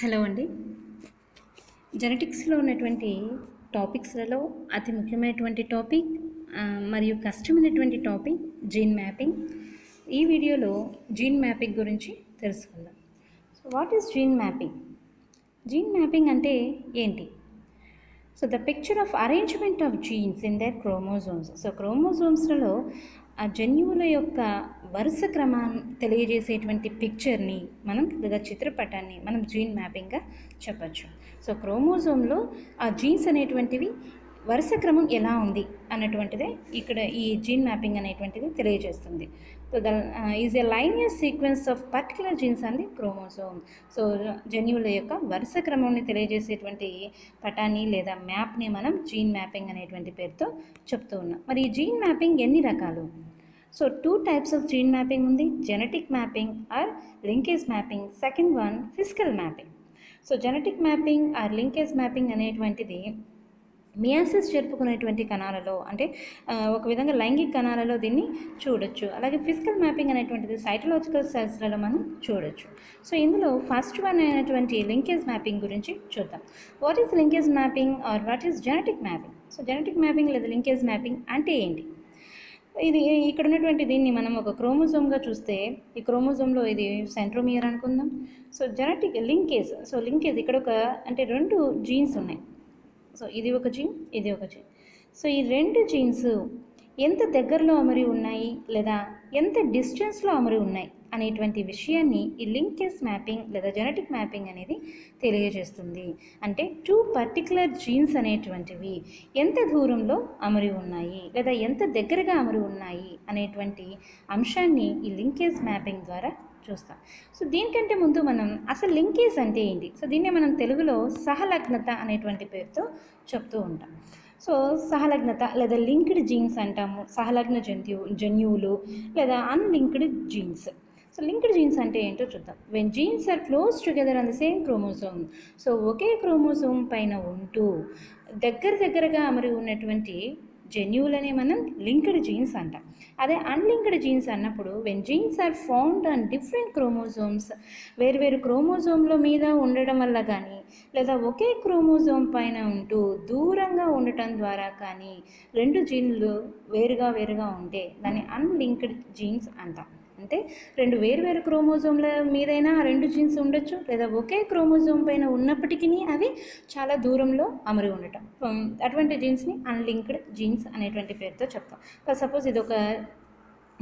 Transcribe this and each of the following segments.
Hello అండి. జెనెటిక్స్లో ఉన్నటువంటి టాపిక్స్లలో అతి ముఖ్యమైనటువంటి టాపిక్ మరియు కష్టమైనటువంటి టాపిక్ జీన్ మ్యాపింగ్. ఈ వీడియోలో జీన్ మ్యాపింగ్ గురించి తెలుసుకుందాం. So what is gene mapping? Gene mapping అంటే ఏంటి? So the picture of arrangement of genes in their chromosomes. So క్రోమోజోమ్స్లలో ఆ జన్యువుల యొక్క వరుస క్రమాన్ని తెలియజేసేటువంటి పిక్చర్ని మనం లేదా చిత్రపటాన్ని మనం జీన్ మ్యాపింగ్గా చెప్పచ్చు. సో క్రోమోజోమ్లో ఆ జీన్స్ అనేటువంటివి వరుస క్రమం ఎలా ఉంది అన్నటువంటిదే ఇక్కడ ఈ జీన్ మ్యాపింగ్ అనేటువంటిది తెలియజేస్తుంది. So the is a linear sequence of particular genes అండి క్రోమోసోమ్ సో జన్యువుల యొక్క వరుస క్రమంని తెలియజేసేటువంటి పటాన్ని లేదా మ్యాప్ని మనం జీన్ మ్యాపింగ్ అనేటువంటి పేరుతో చెప్తూ ఉన్నాం. మరి ఈ జీన్ మ్యాపింగ్ ఎన్ని రకాలు? So two types of gene mapping ఉంది. Genetic mapping or linkage mapping second one physical mapping so genetic mapping or linkage mapping అనేటువంటిది మియాసిస్ జరుపుకునేటువంటి కణాలలో అంటే ఒక విధంగా లైంగిక కణాలలో దీన్ని చూడొచ్చు. అలాగే ఫిజికల్ మ్యాపింగ్ అనేటువంటిది సైటలాజికల్ సెల్స్లలో మనం చూడొచ్చు. సో ఇందులో ఫస్ట్ వన్ అయినటువంటి లింకేజ్ మ్యాపింగ్ గురించి చూద్దాం. What is linkage mapping or what is genetic mapping? So genetic mapping లేదా లింకేజ్ మ్యాపింగ్ అంటే ఏంటి? ఇది ఇక్కడ ఉన్నటువంటి దీన్ని మనం ఒక క్రోమోజోమ్గా చూస్తే ఈ క్రోమోజోమ్లో ఇది సెంట్రోమియర్ అనుకుందాం. So genetic linkage so linkage ఇక్కడ ఒక అంటే రెండు జీన్స్ ఉన్నాయి. సో ఇది ఒక జీన్ ఇది ఒక జీన్. సో ఈ రెండు జీన్స్ ఎంత దగ్గరలో అమరి ఉన్నాయి లేదా ఎంత డిస్టెన్స్లో అమరి ఉన్నాయి అనేటువంటి విషయాన్ని ఈ లింకేజ్ మ్యాపింగ్ లేదా జెనెటిక్ మ్యాపింగ్ అనేది తెలియజేస్తుంది. అంటే టూ పర్టికులర్ జీన్స్ అనేటువంటివి ఎంత దూరంలో అమరి ఉన్నాయి లేదా ఎంత దగ్గరగా అమరి ఉన్నాయి అనేటువంటి అంశాన్ని ఈ లింకేజ్ మ్యాపింగ్ ద్వారా చూస్తాం. సో దీనికంటే ముందు మనం అసలు లింకేజ్ అంటే ఏంటి? సో దీన్నే మనం తెలుగులో సహలగ్నత అనేటువంటి పేరుతో చెప్తూ ఉంటాం. సో సహలగ్నత లేదా లింక్డ్ జీన్స్ అంటాము. సహలగ్న జంతువు జన్యువులు లేదా unlinked genes. So linked genes అంటే ఏంటో చూద్దాం. When genes are close together on the same chromosome so okay chromosome పైన ఉంటూ దగ్గర దగ్గరగా అమరి ఉన్నటువంటి జెన్యువులనే మనం లింక్డ్ జీన్స్ అంటాం. అదే అన్లింక్డ్ జీన్స్ అన్నప్పుడు when genes are found on different chromosomes వేరువేరు క్రోమోజోమ్ల మీద ఉండడం వల్ల కానీ లేదా ఒకే క్రోమోజోమ్ పైన ఉంటూ దూరంగా ఉండటం ద్వారా కానీ రెండు జీన్లు వేరుగా వేరుగా ఉంటే దాన్ని అన్లింక్డ్ జీన్స్ అంటాం. అంటే రెండు వేరువేరు క్రోమోజోమ్ల మీదైనా ఆ రెండు జీన్స్ ఉండొచ్చు లేదా ఒకే క్రోమోజోమ్ పైన ఉన్నప్పటికీ అవి చాలా దూరంలో అమరి ఉండటం. అటువంటి జీన్స్ని అన్లింక్డ్ జీన్స్ అనేటువంటి పేరుతో చెప్తాం. ఫర్ సపోజ్ ఇది ఒక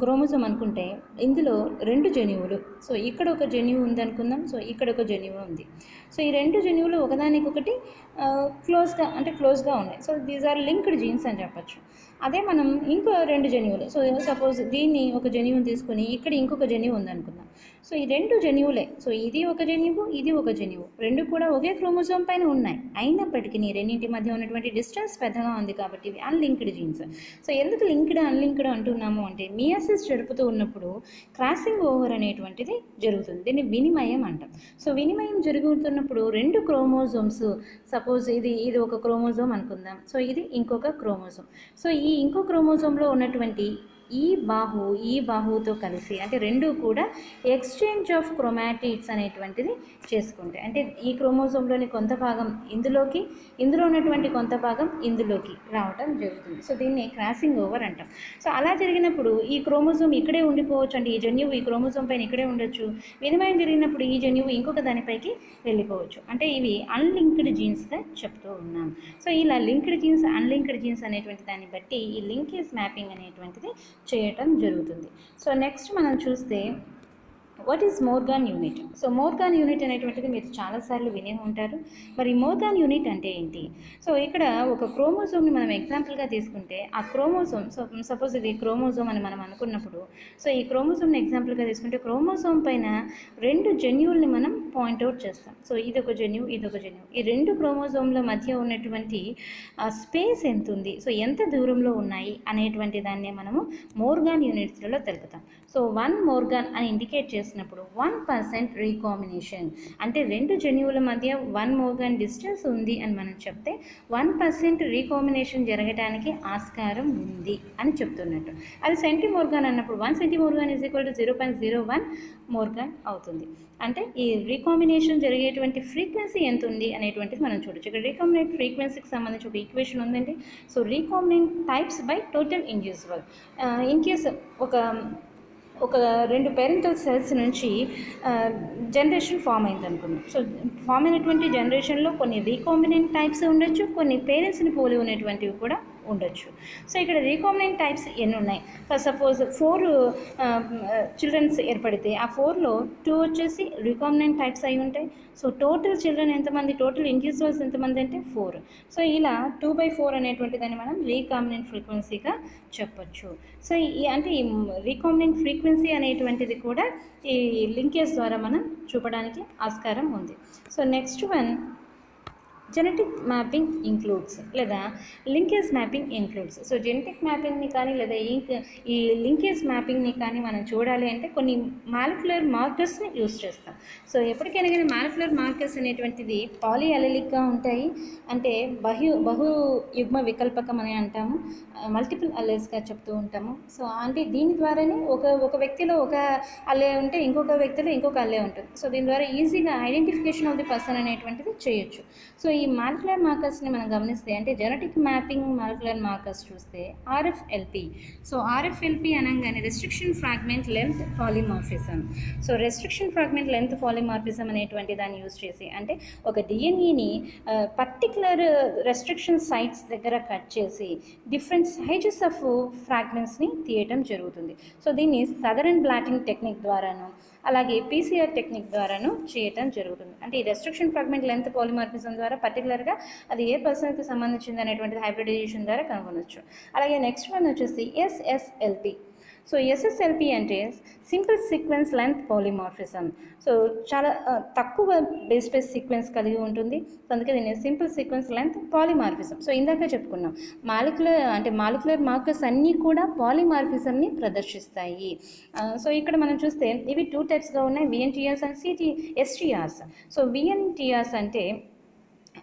క్రోమోజోమ్ అనుకుంటే ఇందులో రెండు జన్యువులు. సో ఇక్కడ ఒక జన్యువు ఉంది అనుకుందాం సో ఇక్కడ ఒక జన్యువు ఉంది. సో ఈ రెండు జన్యువులు ఒకదానికొకటి క్లోజ్గా అంటే క్లోజ్గా ఉన్నాయి. So these are linked genes అని చెప్పొచ్చు. అదే మనం ఇంకో రెండు జన్యువులు. సో సపోజ్ దీన్ని ఒక జన్యువుని తీసుకొని ఇక్కడ ఇంకొక జన్యువు ఉంది అనుకుందాం సో ఈ రెండు జన్యువులే. సో ఇది ఒక జన్యువు ఇది ఒక జన్యువు. రెండు కూడా ఒకే క్రోమోజోమ్ పైన ఉన్నాయి. అయినప్పటికీ రెండింటి మధ్య ఉన్నటువంటి డిస్టెన్స్ పెద్దగా ఉంది కాబట్టి ఇవి అన్లింక్డ్ జీన్స్ సో ఎందుకు లింక్డ్ అన్లింక్డ్ అంటున్నాము అంటే మియాసిస్ జరుపుతూ ఉన్నప్పుడు క్రాసింగ్ ఓవర్ అనేటువంటిది జరుగుతుంది. దీన్ని వినిమయం అంటాం. సో వినిమయం జరుగుతున్నప్పుడు రెండు క్రోమోజోమ్స్ సపోజ్ ఇది ఇది ఒక క్రోమోజోమ్ అనుకుందాం. సో ఇది ఇంకొక క్రోమోజోమ్. సో ఈ ఈ ఇంకో క్రోమోజోమ్లో ఉన్నటువంటి ఈ బాహు ఈ బాహుతో కలిసి అంటే రెండు కూడా ఎక్స్చేంజ్ ఆఫ్ క్రోమాటిడ్స్ అనేటువంటిది చేసుకుంటాయి. అంటే ఈ క్రోమోజోమ్లోని కొంత భాగం ఇందులోకి ఇందులో ఉన్నటువంటి కొంత భాగం ఇందులోకి రావటం జరుగుతుంది. సో దీన్ని క్రాసింగ్ ఓవర్ అంటాం. సో అలా జరిగినప్పుడు ఈ క్రోమోజోమ్ ఇక్కడే ఉండిపోవచ్చు అంటే ఈ జన్యువు ఈ క్రోమోజోమ్ పైన ఇక్కడే ఉండొచ్చు. వినిమయం జరిగినప్పుడు ఈ జన్యువు ఇంకొక దానిపైకి వెళ్ళిపోవచ్చు. అంటే ఇవి అన్లింక్డ్ జీన్స్గా చెప్తూ ఉన్నాం. సో ఇలా లింక్డ్ జీన్స్ అన్లింక్డ్ జీన్స్ అనేటువంటి దాన్ని బట్టి ఈ లింకేజ్ మ్యాపింగ్ అనేటువంటిది చేయటం జరుగుతుంది. సో నెక్స్ట్ మనం చూస్తే what is Morgan unit so Morgan unit అనేటువంటిది మీరు చాలాసార్లు వినే ఉంటారు. మరి మోర్గాన్ యూనిట్ అంటే ఏంటి? సో ఇక్కడ ఒక క్రోమోజోమ్ని మనం ఎగ్జాంపుల్గా తీసుకుంటే ఆ క్రోమోజోమ్ సో సపోజ్ ఇది క్రోమోజోమ్ అని మనం అనుకున్నప్పుడు సో ఈ క్రోమోజోమ్ని ఎగ్జాంపుల్గా తీసుకుంటే క్రోమోజోమ్ పైన రెండు జన్యువుల్ని మనం పాయింట్అవుట్ చేస్తాం. సో ఇది ఒక జన్యువు ఇది ఒక జన్యువు. ఈ రెండు క్రోమోజోమ్ల మధ్య ఉన్నటువంటి స్పేస్ ఎంత ఉంది సో ఎంత దూరంలో ఉన్నాయి? అనేటువంటి దాన్ని మనము మోర్గాన్ యూనిట్స్లలో తెలుపుతాం. సో వన్ మోర్గాన్ అని ఇండికేట్ చేస్తాం చేసినప్పుడు వన్ పర్సెంట్ రీకాంబినేషన్ అంటే రెండు జన్యువుల మధ్య వన్ మోగన్ డిస్టెన్స్ ఉంది అని మనం చెప్తే వన్ పర్సెంట్ రీకాంబినేషన్ జరగడానికి ఆస్కారం ఉంది అని చెప్తున్నట్టు. అది సెంటీ మోర్గాన్ అన్నప్పుడు one centimorgan is equal to zero point zero one Morgan అవుతుంది. అంటే ఈ రీకాంబినేషన్ జరిగేటువంటి ఫ్రీక్వెన్సీ ఎంత ఉంది అనేటువంటిది మనం చూడొచ్చు. ఇక్కడ రీకాంబినేట్ ఫ్రీక్వెన్సీకి సంబంధించి ఒక ఈక్వేషన్ ఉందండి. So recombinant types by total individual in case ఒక ఒక రెండు పేరెంటల్ సెల్స్ నుంచి జనరేషన్ ఫామ్ అయింది అనుకున్నాం సో ఫామ్ అయినటువంటి జనరేషన్లో కొన్ని రీకాంబినెంట్ టైప్స్ ఉండొచ్చు కొన్ని పేరెంట్స్ని పోలి ఉన్నటువంటివి కూడా ఉండొచ్చు. సో ఇక్కడ రీకాంబినెంట్ టైప్స్ ఎన్ని ఉన్నాయి? ఫర్ సపోజ్ ఫోర్ చిల్డ్రన్స్ ఏర్పడితే ఆ ఫోర్లో టూ వచ్చేసి రీకాంబినెంట్ టైప్స్ అయి ఉంటాయి. సో టోటల్ చిల్డ్రన్ ఎంతమంది? టోటల్ ఇండివిజువల్స్ ఎంతమంది అంటే ఫోర్. సో ఇలా టూ బై ఫోర్ అనేటువంటి దాన్ని మనం రీకాంబినెంట్ ఫ్రీక్వెన్సీగా చెప్పొచ్చు. సో ఈ అంటే ఈ రీకాంబినెంట్ ఫ్రీక్వెన్సీ అనేటువంటిది కూడా ఈ లింకేజ్ ద్వారా మనం చూపడానికి ఆస్కారం ఉంది. So next one genetic mapping includes లేదా linkage mapping includes so genetic మ్యాపింగ్ని కానీ లేదా ఇంక్ ఈ లింకేజ్ మ్యాపింగ్ని కానీ మనం చూడాలి అంటే కొన్ని మాలిక్యులర్ మార్కర్స్ని యూస్ చేస్తాం. సో ఎప్పటికైనా కానీ మాలిక్యులర్ మార్కర్స్ అనేటువంటిది పాలీ అలెలిక్గా ఉంటాయి. అంటే బహు బహు యుగ్మ వికల్పకం అని అంటాము. మల్టిపుల్ అల్లెస్గా చెప్తూ ఉంటాము. సో అంటే దీని ద్వారానే ఒక ఒక వ్యక్తిలో ఒక అల్లే ఉంటే ఇంకొక వ్యక్తిలో ఇంకొక అల్లే ఉంటుంది. సో దీని ద్వారా ఈజీగా ఐడెంటిఫికేషన్ ఆఫ్ ది పర్సన్ అనేటువంటిది చేయొచ్చు. సో ఈ మాలిక్యులర్ మార్కర్స్ని మనం గమనిస్తే అంటే జెనటిక్ మ్యాపింగ్ మాలిక్యులర్ మార్కర్స్ చూస్తే ఆర్ఎఫ్ఎల్పి. సో ఆర్ఎఫ్ఎల్పి అనగానే restriction fragment length polymorphism. So restriction fragment length polymorphism అనేటువంటి దాన్ని యూజ్ చేసి అంటే ఒక డిఎన్ఈని పర్టికులర్ రెస్ట్రిక్షన్ సైట్స్ దగ్గర కట్ చేసి డిఫరెంట్ సైజెస్ ఆఫ్ ఫ్రాగ్మెంట్స్ని తీయటం జరుగుతుంది. సో దీన్ని సదరన్ బ్లాటింగ్ టెక్నిక్ ద్వారాను అలాగే పీసీఆర్ టెక్నిక్ ద్వారాను చేయటం జరుగుతుంది. అంటే ఈ రెస్ట్రిక్షన్ ఫ్రాగ్మెంట్ లెంత్ పాలిమార్ఫిజం ద్వారా పర్టికులర్గా అది ఏ పర్సన్కి సంబంధించింది అనేటువంటిది హైబ్రిడైజేషన్ ద్వారా కనుగొనవచ్చు అలాగే నెక్స్ట్ వన్ వచ్చేసి ఎస్ఎస్ఎల్పి సో ఎస్ఎస్ఎల్పి అంటే simple sequence length polymorphism so చాలా తక్కువ బేస్ స్పేస్ సీక్వెన్స్ కలిగి ఉంటుంది. సో అందుకే దీన్ని simple sequence length polymorphism so ఇందాక చెప్పుకున్నాం మాలిక్యులర్ అంటే మాలిక్యులర్ మార్కర్స్ అన్నీ కూడా పాలిమార్ఫిజంని ప్రదర్శిస్తాయి. సో ఇక్కడ మనం చూస్తే ఇవి టూ టైప్స్గా ఉన్నాయి VNTRs and city STRs so VNTRs అంటే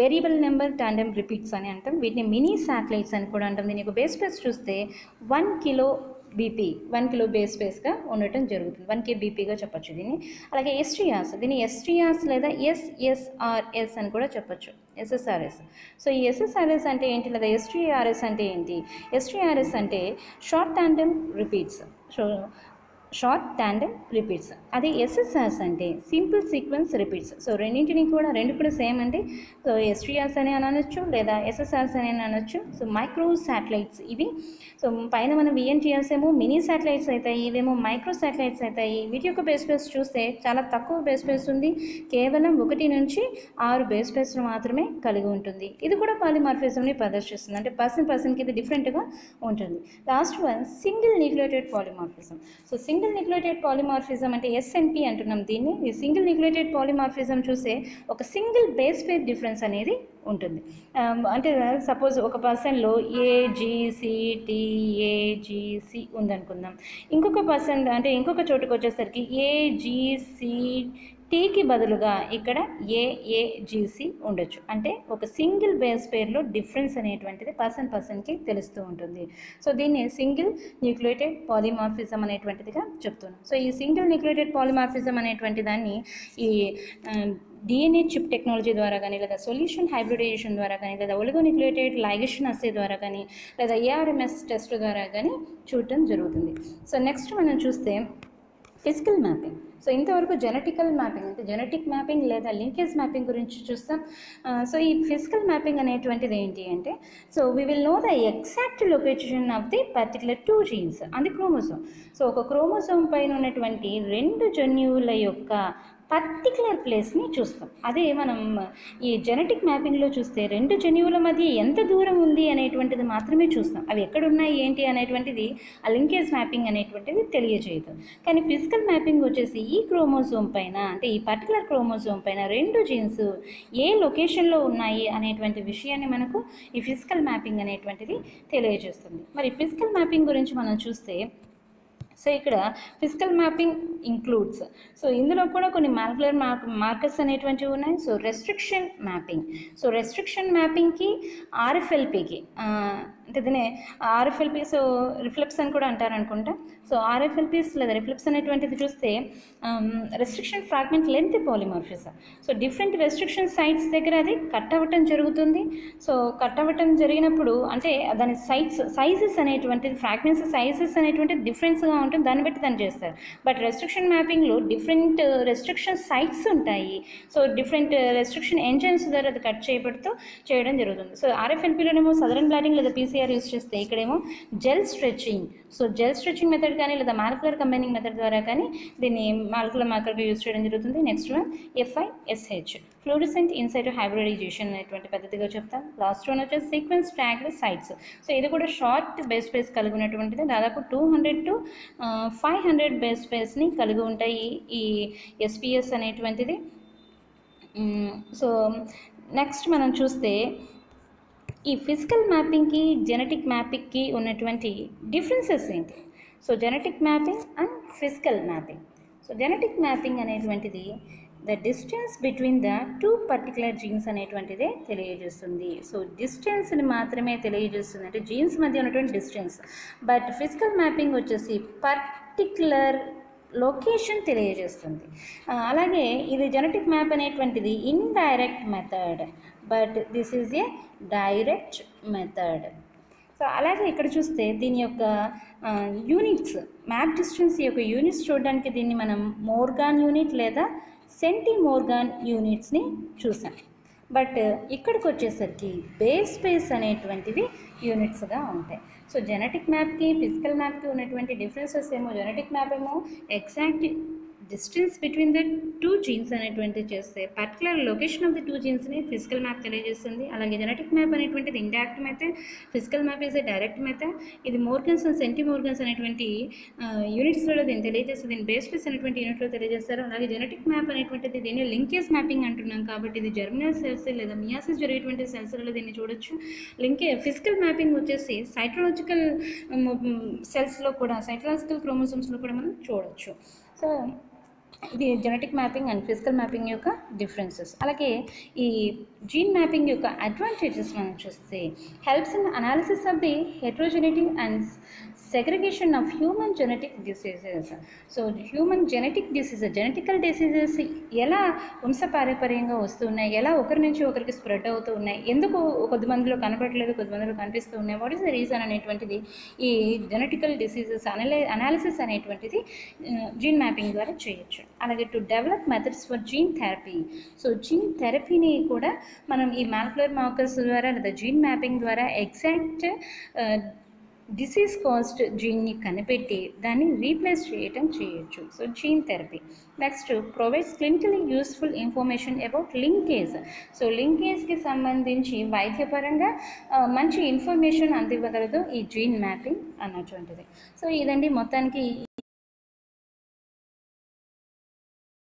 వేరియబుల్ నెంబర్ టాండమ్ రిపీట్స్ అని అంటాం. వీటిని మినీ శాటిలైట్స్ అని కూడా అంటాం. దీని యొక్క బేస్ స్పేస్ చూస్తే one kilo BP one kilo base స్పేస్గా ఉండటం జరుగుతుంది. వన్ కే బీపీగా చెప్పొచ్చు దీన్ని. అలాగే ఎస్టీఆర్స్ దీన్ని ఎస్టీఆర్స్ లేదా ఎస్ఎస్ఆర్ఎస్ అని కూడా చెప్పొచ్చు. ఎస్ఎస్ఆర్ఎస్ సో ఈ ఎస్ఎస్ఆర్ఎస్ అంటే ఏంటి లేదా ఎస్టీఆర్ఎస్ అంటే ఏంటి? ఎస్టీఆర్ఎస్ అంటే short tandem repeats so short tandem repeats అదే ఎస్ఎస్ఆర్స్ అంటే సింపుల్ సీక్వెన్స్ రిపీట్స్. సో రెండింటిని కూడా రెండు కూడా సేమ్ అంటే సో ఎస్టీఆర్స్ అని అనొచ్చు లేదా ఎస్ఎస్ఆర్స్ అని అనొచ్చు. సో మైక్రో శాటిలైట్స్ ఇవి. సో పైన మన విఎన్టీఆర్స్ ఏమో మినీ శాటిలైట్స్ అవుతాయి ఇవేమో మైక్రో శాటిలైట్స్ అవుతాయి వీటి యొక్క బేస్ స్పేస్ చూస్తే చాలా తక్కువ బేస్ స్పేస్ ఉంది. కేవలం ఒకటి నుంచి ఆరు బేస్ స్పేస్ మాత్రమే కలిగి ఉంటుంది. ఇది కూడా పాలిమార్ఫిజంని ప్రదర్శిస్తుంది. అంటే పర్సన్ పర్సన్కి ఇది డిఫరెంట్గా ఉంటుంది. Last one single nucleated polymorphism. So single nucleated polymorphism అంటే ఎస్ఎన్పి అంటున్నాం దీన్ని. ఈ సింగిల్ న్యూక్లియేటెడ్ పాలిమార్ఫిజం చూసే ఒక సింగిల్ బేస్ పేర్ డిఫరెన్స్ అనేది ఉంటుంది. అంటే సపోజ్ ఒక పర్సన్లో ఏజీసీటీఏజీసీ ఉందనుకుందాం. ఇంకొక పర్సన్ అంటే ఇంకొక చోటుకు వచ్చేసరికి ఏజీసీ టీకి బదులుగా ఇక్కడ ఏఏజీసీ ఉండొచ్చు. అంటే ఒక సింగిల్ బేస్ పేర్లో డిఫరెన్స్ అనేటువంటిది పర్సన్ పర్సన్కి తెలుస్తూ ఉంటుంది. సో దీన్ని సింగిల్ న్యూక్లియేటెడ్ పాలిమార్ఫిజం అనేటువంటిదిగా చెప్తున్నాం. సో ఈ సింగిల్ న్యూక్లియేటెడ్ పాలిమార్ఫిజం అనేటువంటి దాన్ని ఈ డిఎన్ఏ చిప్ టెక్నాలజీ ద్వారా కానీ లేదా సొల్యూషన్ హైబ్రిడైజేషన్ ద్వారా కానీ లేదా ఒలిగోన్యూక్లియేటెడ్ లైగేషన్ అస్సే ద్వారా కానీ లేదా ఏఆర్ఎంఎస్ టెస్ట్ ద్వారా కానీ చూడటం జరుగుతుంది. సో నెక్స్ట్ మనం చూస్తే ఫిజికల్ మ్యాపింగ్. సో ఇంతవరకు జెనెటికల్ మ్యాపింగ్ అంటే జెనెటిక్ మ్యాపింగ్ లేదా లింకేజ్ మ్యాపింగ్ గురించి చూస్తాం. సో ఈ ఫిజికల్ మ్యాపింగ్ అనేటువంటిది ఏంటి అంటే so we will know the exact location of the particular two genes అది క్రోమోసోమ్ సో ఒక క్రోమోసోమ్ పైన ఉన్నటువంటి రెండు జన్యువుల యొక్క పర్టికులర్ ప్లేస్ని చూస్తాం. అదే మనం ఈ జెనెటిక్ మ్యాపింగ్లో చూస్తే రెండు జన్యువుల మధ్య ఎంత దూరం ఉంది అనేటువంటిది మాత్రమే చూస్తాం. అవి ఎక్కడున్నాయి ఏంటి అనేటువంటిది ఆ లింకేజ్ మ్యాపింగ్ అనేటువంటిది తెలియజేయదు. కానీ ఫిజికల్ మ్యాపింగ్ వచ్చేసి ఈ క్రోమోజోమ్ పైన అంటే ఈ పర్టికులర్ క్రోమోజోమ్ పైన రెండు జీన్స్ ఏ లొకేషన్లో ఉన్నాయి అనేటువంటి విషయాన్ని మనకు ఈ ఫిజికల్ మ్యాపింగ్ అనేటువంటిది తెలియజేస్తుంది. మరి ఫిజికల్ మ్యాపింగ్ గురించి మనం చూస్తే సో ఇక్కడ ఫిజికల్ మ్యాపింగ్ ఇంక్లూడ్స్. సో ఇందులో కూడా కొన్ని మాలిక్యులర్ మార్క్ మార్కర్స్ అనేటువంటివి ఉన్నాయి. So restriction mapping. So restriction మ్యాపింగ్కి ఆర్ఎఫ్ఎల్పికి అంటే దీనే ఆర్ఎఫ్ఎల్పి సో రిఫ్లెప్స్ అని కూడా అంటారు అనుకుంటా. సో ఆర్ఎఫ్ఎల్పిస్ లేదా రిఫ్లెప్స్ అనేటువంటిది చూస్తే restriction fragment length polymorphism. So different restriction sites దగ్గర అది కట్ అవ్వటం జరుగుతుంది. సో కట్ అవ్వటం జరిగినప్పుడు అంటే దాని సైట్స్ సైజెస్ అనేటువంటిది ఫ్రాగ్మెంట్స్ సైజెస్ అనేటువంటిది డిఫరెన్స్గా ఉంటుంది దాన్ని బట్టి దాన్ని చేస్తారు. బట్ రెస్ట్రిక్షన్ మ్యాపింగ్లో డిఫరెంట్ రెస్ట్రిక్షన్ సైట్స్ ఉంటాయి. సో డిఫరెంట్ రెస్ట్రిక్షన్ ఎంజైన్స్ ద్వారా అది కట్ చేయబడుతూ చేయడం జరుగుతుంది. సో ఆర్ఎఫ్ఎల్పిలోనేమో సదరన్ బ్లాటింగ్ లేదా పీసీఆర్ యూస్ చేస్తే ఇక్కడేమో gel stretching so gel stretching method కానీ లేదా మాలిక్యులర్ కంబైనింగ్ మెథడ్ ద్వారా కానీ దీన్ని మాలిక్యులర్ మార్కర్గా యూస్ చేయడం జరుగుతుంది. Next one FISH fluorescent in situ hybridization అనేటువంటి పద్ధతిగా చెప్తాం. లాస్ట్ వన్ వచ్చేసి సీక్వెన్స్ ట్యాగ్డ్ సైట్స్. సో ఇది కూడా షార్ట్ బేస్ స్పేస్ కలిగి ఉన్నటువంటిది దాదాపు two hundred to five hundred base స్పేస్ని కలిగి ఉంటాయి ఈ ఎస్పిఎస్ అనేటువంటిది. సో నెక్స్ట్ మనం చూస్తే ఈ ఫిజికల్ మ్యాపింగ్కి జెనెటిక్ మ్యాపింగ్కి ఉన్నటువంటి డిఫరెన్సెస్ ఏంటి? So genetic mapping and physical mapping. So genetic mapping అనేటువంటిది the distance between the two particular genes అనేటువంటిదే తెలియజేస్తుంది. సో డిస్టెన్స్ని మాత్రమే తెలియజేస్తుంది అంటే జీన్స్ మధ్య ఉన్నటువంటి డిస్టెన్స్ బట్ ఫిజికల్ మ్యాపింగ్ వచ్చేసి పర్టికులర్ లొకేషన్ తెలియజేస్తుంది. అలాగే ఇది జెనెటిక్ మ్యాప్ అనేటువంటిది indirect method but this is a direct method so అలాగే ఇక్కడ చూస్తే దీని యొక్క యూనిట్స్ మ్యాప్ డిస్టెన్స్ యొక్క యూనిట్స్ చూడడానికి దీన్ని మనం మోర్గాన్ యూనిట్ లేదా సెంటీ మోర్గాన్ యూనిట్స్ని చూసాం. బట్ ఇక్కడికి వచ్చేసరికి బేస్ స్పేస్ అనేటువంటివి యూనిట్స్గా ఉంటాయి. సో జెనెటిక్ మ్యాప్కి ఫిజికల్ మ్యాప్కి ఉన్నటువంటి డిఫరెన్సెస్ ఏమో జెనెటిక్ మ్యాప్ ఏమో exact distance between the two genes అనేటువంటి చేస్తే particular location of the two జీన్స్ని physical map తెలియజేస్తుంది. అలాగే జెనెటిక్ మ్యాప్ అనేటువంటిది ఇండైరెక్ట్ అయితే ఫిజికల్ మ్యాప్ ఈజ్ డైరెక్ట్ అయితే ఇది మోర్గన్స్ అండ్ సెంటీ మోర్గన్స్ అనేటువంటి యూనిట్స్లో దీన్ని తెలియజేస్తుంది. దీన్ని బేస్ అనేటువంటి యూనిట్లో తెలియజేస్తారు. అలాగే జెనెటిక్ మ్యాప్ అనేటువంటిది దీన్ని లింకేజ్ మ్యాపింగ్ అంటున్నాం కాబట్టి ఇది జర్మినల్ సెల్స్ లేదా మియాసిస్ జరిగేటువంటి సెల్స్లలో దీన్ని చూడొచ్చు. లింకే ఫిజికల్ మ్యాపింగ్ వచ్చేసి సైట్రలాజికల్ సెల్స్లో కూడా సైట్రలాజికల్ క్రోమోసోమ్స్లో కూడా మనం చూడొచ్చు. సో ఇది genetic mapping and physical mapping యొక్క డిఫరెన్సెస్ అలాగే ఈ జీన్ మ్యాపింగ్ యొక్క అడ్వాంటేజెస్ మనం చూస్తే helps in analysis of the heterogeneity and segregation of human genetic diseases so human genetic diseases genetical diseases ఎలా వంశపారంపర్యంగా వస్తున్నాయి ఎలా ఒకరి నుంచి ఒకరికి స్ప్రెడ్ అవుతూ ఉన్నాయి ఎందుకు కొద్ది మందిలో కనపడలేదు కొద్ది కనిపిస్తూ ఉన్నాయి వాట్ ఈస్ ద రీజన్ అనేటువంటిది ఈ జెనెటికల్ డిసీజెస్ అనలై అనాలిసిస్ అనేటువంటిది uh, జీన్ మ్యాపింగ్ ద్వారా చేయొచ్చు. అలాగే to develop methods for gene therapy so gene థెరపీని కూడా మనం ఈ మాలిక్యులర్ మార్కర్స్ ద్వారా లేదా జీన్ మ్యాపింగ్ ద్వారా ఎగ్జాక్ట్ డిసీజ్ కాస్ట్ జీన్ని కనిపెట్టి దాన్ని రీప్లేస్ చేయటం చేయొచ్చు. So gene therapy next provides clinically useful information about linkage so లింకేజ్కి సంబంధించి వైద్యపరంగా uh, మంచి ఇన్ఫర్మేషన్ అందివ్వగలదు ఈ జీన్ మ్యాపింగ్ అన్నటువంటిది. సో ఇదండి మొత్తానికి